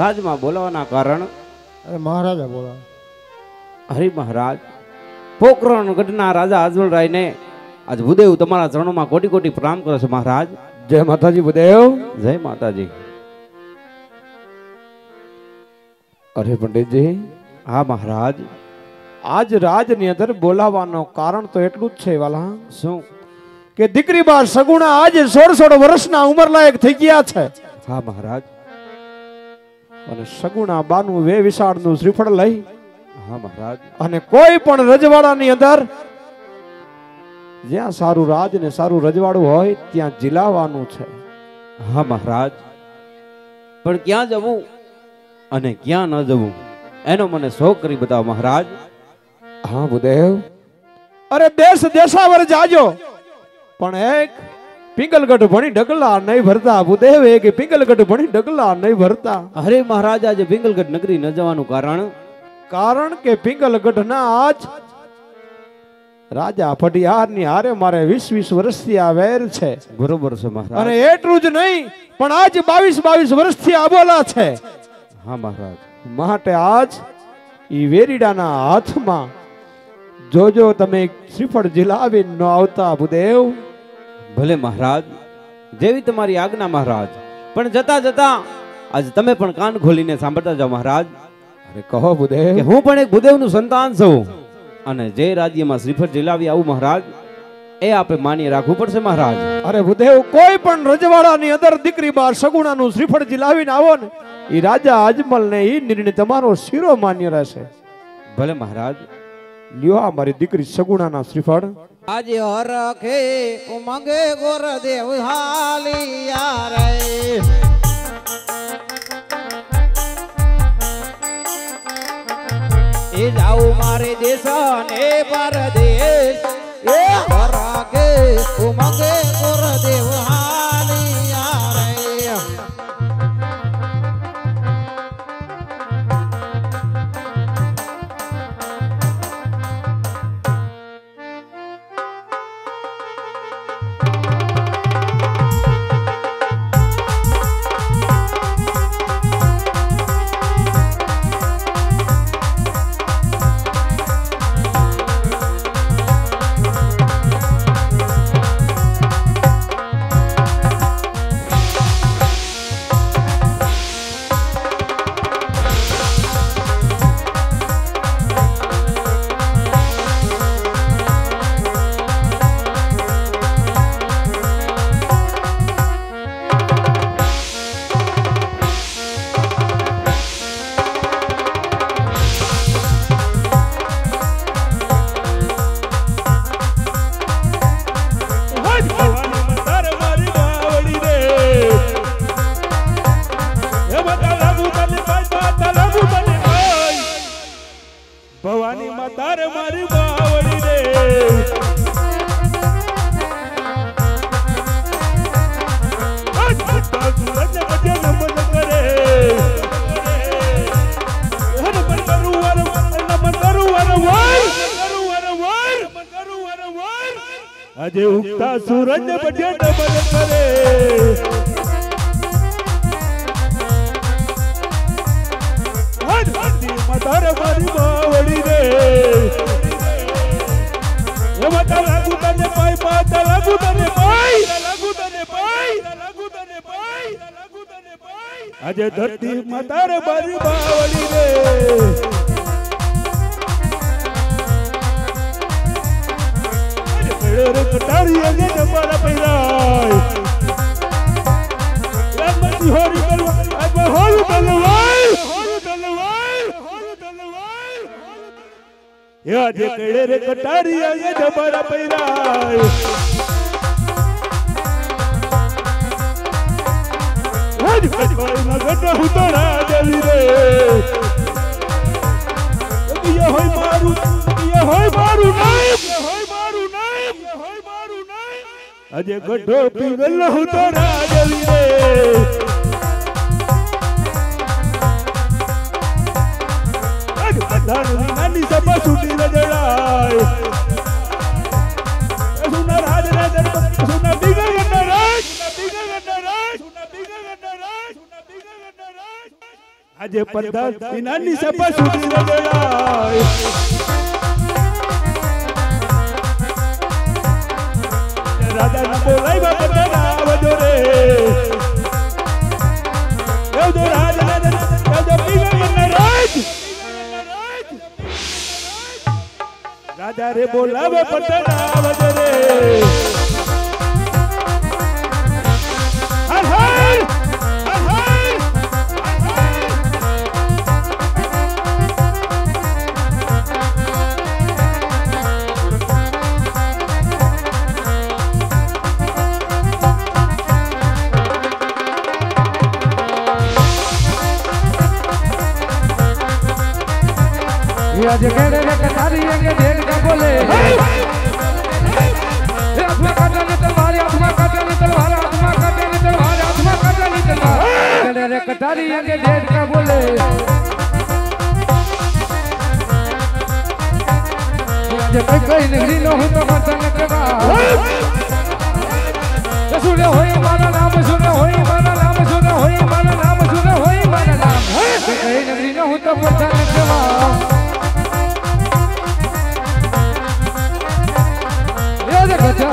રાજમાં બોલાવાના કારણ? અરે મહારાજા બોલા હરિ મહારાજ પોકરણ ગઢના રાજા અજવલરાયને આજ ભૂદેવ તમારા ચરણોમાં કોટી કોટી પ્રણામ કરે છે મહારાજ. જય માતાજી ભૂદેવ. જય માતાજી. અરે પંડિતજી. હા મહારાજ. આજ રાજની અંદર બોલાવાનો કારણ તો એટલું જ છે વાલા. શું? કે દીકરી બાર સગુણા આજે સોળ સોળ વર્ષના ઉંમર લાયક થઈ ગયા છે. હા મહારાજ. અને સગુણા બાનું વે વિશાળનું શ્રીફળ લઈ હા મહારાજ. અને કોઈ પણ રજવાડાની અંદર જ્યાં સારું રાજ ને સારું રજવાડું હોય ત્યાં જીલાવાનું છે. હા મહારાજ. પણ ક્યાં જવું અને ક્યાં ન જવું? એનો મને શોખ કરી બતાવો મહારાજ. હા બુદેવ અરે દેશ દેશાવર જાજો. પણ એક પિંગલગઢ ભણી ડગલા નહીં ભરતા. ભૂદેવ એ કે પિંગલગઢ ભણી ડગલા નહીં ભરતા. અરે મહારાજ આજે પિંગલગઢ નગરી ન જવાનું કારણ? કારણ કે પિંગલગઢ ના આજ રાજા ફટિયારની હારે મારે વીસ વીસ વર્ષથી આ વેર છે. બરોબર છે મહારાજ. અને એટલું જ નહીં પણ આજ બાવીસ બાવીસ વર્ષથી આબોલા છે. હા મહારાજ. માટે આજ ઈ વેરીડાના હાથમાં જોજો તમે શ્રીફળ જીલાવી ન આવતા ભૂદેવ ભલે મહારાજ જેવી તમારી આજ્ઞા મહારાજ પણ જતા જતા આજ તમે પણ કાન ખોલીને સાંભળતા જાઓ મહારાજ. અરે કહો બુદેવ. કે હું પણ એક બુદેવનું સંતાન છું. અને જે રાજ્યમાં શ્રીફળ જીલાવી આવું મહારાજ એ આપણે માની રાખવું પડશે મહારાજ. અરે બુદેવ કોઈ પણ રજવાડાની અંદર દીકરી બાર સગુણાનું શ્રીફળ જીલાવીને આવો ને એ રાજા અજમલ ને એ નિર્ણય તમારો શિરો માન્ય રહેશે. ભલે મહારાજ. લ્યો આ મારી દીકરી સગુણાના શ્રીફળ. આજે હરખે ઉમંગે ગોર દેવ હાલિયા રે. એ જાઉં મારે દેશ ને પરદેશ. એ હરખે ઉમંગે આજે ઉગતા સૂરજ બધે નમન કરે. મતાર મારી બાવળી રે. લાગુ તને આજે ધરતી મતાર મારી બાવળી રે. રે કટારી અને ડબારા પૈરાય રામજી હોરી કરવા આજે હોરું તલવાર હોરું તલવાર હોરું તલવાર એ આજે કડે રે કટારી આજે ડબારા પૈરાય આજ કટવાઈ ના ગટા હુતરા દેવી રે પિયા હોય મારું પિયા હોય નામ આજે ગઢો પીગલ હુતરા દેવી રે ધારની નાની સભા છૂટી રજડાય સુના રાજ રાજ સુના બીગા ગંડા રાજ સુના બીગા ગંડા રાજ સુના બીગા ગંડા રાજ સુના બીગા ગંડા રાજ આજે પરદાર વિનાની સભા સુધી ગયા રાજા ના બોલાવ્યા બધાના આવજો રે. આવજો રાજ આવજો પીગળના રાજ. રાજા રે બોલાવે બધાના આવજો રે. आज कहने रे कटारी अंगे देख का बोले। आत्मा काटा ने तलवार आत्मा काटा ने तलवार आत्मा काटा ने तलवार आत्मा काटा ने तलवार। कहने रे कटारी अंगे देख का बोले। आज कोई कोई नगरी न हो तो मत न करा सुने होई मारा नाम सुने होई मारा नाम सुने होई मारा नाम सुने होई मारा नाम। कोई नगरी न हो तो मत न करा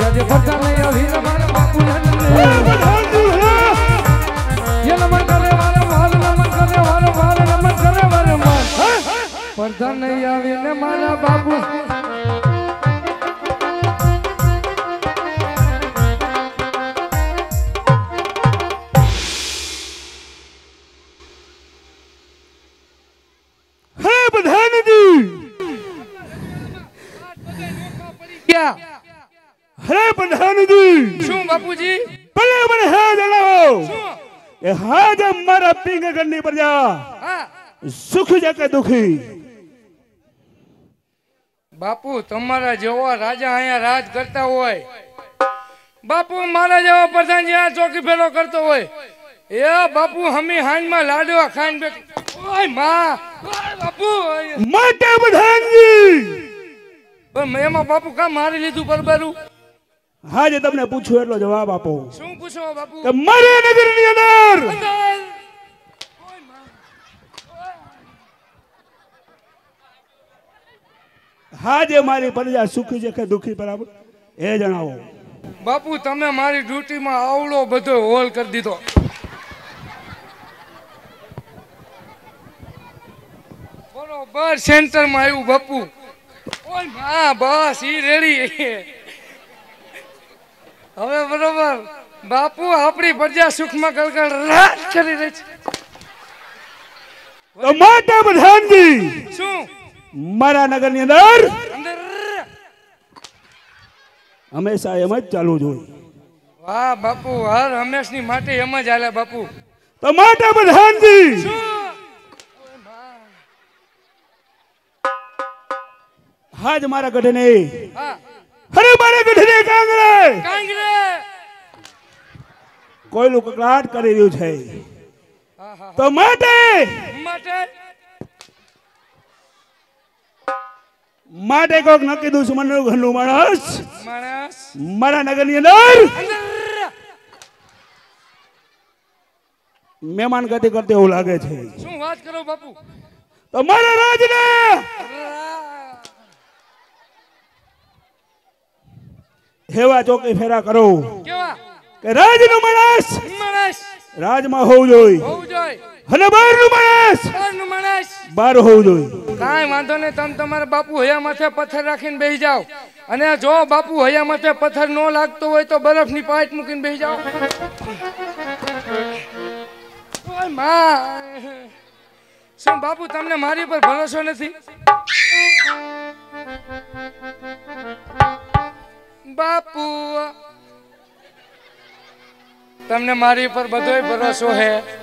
પડતા નહીં આવી મારા બાપુ ભલા સુખ છે દુખી. બાપુ તમારા જેવા રાજા અહીંયા રાજ કરતા હોય બાપુ મારા જેવા પ્રધાનજી આ ચોકી ફેરો કરતો હોય એ બાપુ હમી હાંજમાં લાડવા ખાઈને બેઠ. ઓયમાં ઓય બાપુ માટે પ્રધાનજી પણ એમાં બાપુ કામ મારી લીધું પરબારું? હાજે તમને પૂછ્યું એટલો જવાબ આપો. શું પૂછો બાપુ? કે મારે નગરની અંદર. હાજે મારી પ્રજા સુખી છે કે દુખી બરાબર? એ જણાવો. બાપુ તમે મારી ડ્યુટીમાં આવડો બધો હોલ કરી દીધો. બરોબર સેન્ટરમાં આવ્યું બાપુ. હા માં બસ ઈ રેડી. હવે બરોબર. બાપુ આપણી પ્રજા સુખમાં ગળગળ રાજ કરી રહી છે. માટે પ્રધાનજી શું? મારા નગરની અંદર અંદર. હંમેશા એમ જ ચાલુ જોઈએ. વાહ બાપુ હર હંમેશની માટે એમ જ હાલે બાપુ. તો માટે પ્રધાનજી હાજ મારા ગઢને. હા. અરે મારા ગઢને કાંગરે. કાંગરે. કોઈનું કકડાટ કરી રહ્યું છે. તો માટે. માટે. માટે કોક નક્કી દુશ્મનનું ઘરનું માણસ. માણસ. મારા નગરની અંદર. મહેમાન ગતિ કરતી એવું લાગે છે. શું વાત કરો બાપુ? તો મારા રાજને. હેવા ચોકી ફેરા કરો કેવા? કે રાજનું માણસ. માણસ. રાજમાં હોવું જોઈએ. હોવું જોઈએ નું માણસ. માણસ બહારનું માણસ. બહાર હોવું જોઈએ. કાંઈ વાંધો નહીં તમે તમારા બાપુ હયા માથે પથ્થર રાખીને બેસી જાઓ. અને જો બાપુ હયા માથે પથ્થર ન લાગતો હોય તો બરફની પાઇટ મૂકીને બેસી જાઓ. શું બાપુ તમને મારી પર ભરોસો નથી? બાપુ તમને મારી પર બધોય ભરોસો હે.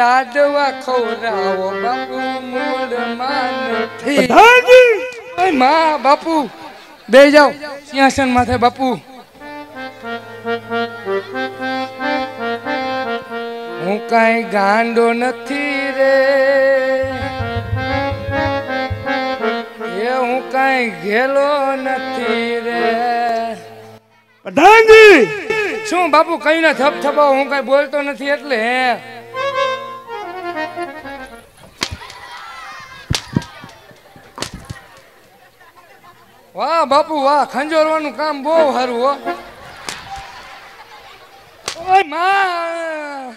લાડવા ખવડાવો બાપુ મૂળમાં નથી માં બાપુ બે જાઓ સિંહાસન માથે બાપુ. હું કાંઈ ગાંડો નથી રે. એ હું કાંઈ ગેલો નથી રે. પ્રધાનજી શું બાપુ કઈ ના થપ થપાવો હું કઈ બોલતો નથી એટલે હે? વાહ બાપુ વાહ ખંજોરવાનું કામ બહુ સારું હો. ઓયમાં!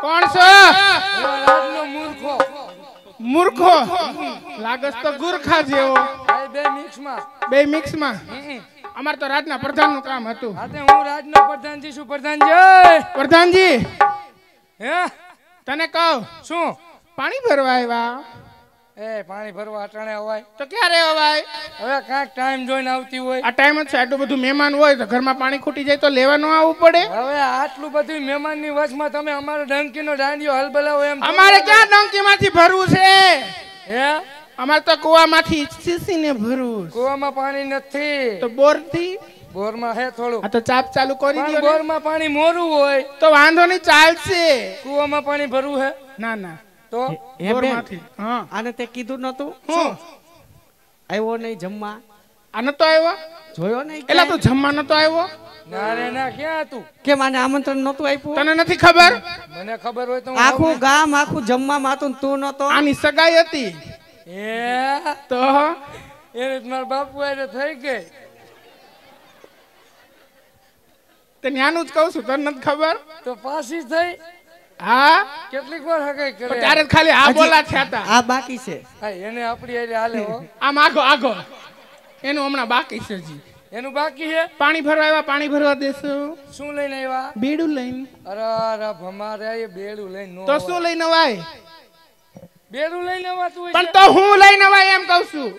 કોણ છો? રાજનો મૂર્ખો. મૂર્ખો? લાગસ તો ગુરખા જેવો બે બે મિક્સમાં. બે મિક્સમાં અમાર તો રાજના પ્રધાનનું કામ હતું. આ હું રાજનો પ્રધાનજી છું. પ્રધાનજી! પ્રધાનજી! હે? તને કહું શું? પાણી ભરવા આવ્યા. એ પાણી ભરવા અટાણે અવાય. તો ક્યારે અવાય? હવે કાંઈક ટાઈમ જોઈને આવતી હોય. આ ટાઈમ જ છે આટલું બધું મહેમાન હોય તો ઘરમાં પાણી ખૂટી જાય તો લેવા ન આવવું પડે? હવે આટલું બધું મહેમાનની વચમાં તમે અમારો ડંકીનો દાંડિયો હલ બલાવો એમ અમારે ક્યાં ડંકીમાંથી ભરવું છે? હે? અમારે તો કુવામાંથી સીસીને ભરવું. કુવામાં પાણી નથી. તો બોરથી? બોરમાં હે થોડું આ તો ચાપ ચાલુ કરી દો. બોરમાં પાણી મોરું હોય. તો વાંધો નહીં ચાલશે. કુવામાં પાણી ભરવું હે? ના ના. તો હે બેન. બોરમાંથી આને તે કીધું નતું શું? આવ્યો નહીં જમવા? આ નતો આવ્યો? જોયો નહીં એલા તું જમવા નતો આવ્યો? ના રે ના ક્યાં હતું? કેમ આને આમંત્રણ નતું આપ્યું? તને નથી ખબર? મને ખબર હોય તો આખું ગામ આખું જમવામાં હતું તું નતો આની સગાઈ હતી. એ તો? એ તો મારા બાપુ હારે થઈ ગઈ. તને આનું જ કહું છું તને નથી ખબર? તો પાછી થઈ. હા? કેટલીક વાર હગાઈ કરે. ત્યારે ખાલી આ બોલા થયા હતા. આ બાકી છે. હા, એને આપણી હારે હાલે હો. આમ આગો આગો. એનું હમણાં બાકી છે જી એનું બાકી છે? પાણી ભરવા આવ્યા પાણી ભરવા દેશો. શું લઈને આવ્યા? બેડું લઈને. અરે અરે ભમારે એ બેડું લઈને તો શું લઈને વાય? બેડું લઈને આવતું પણ તો હું લઈને અવાય એમ કહું છું.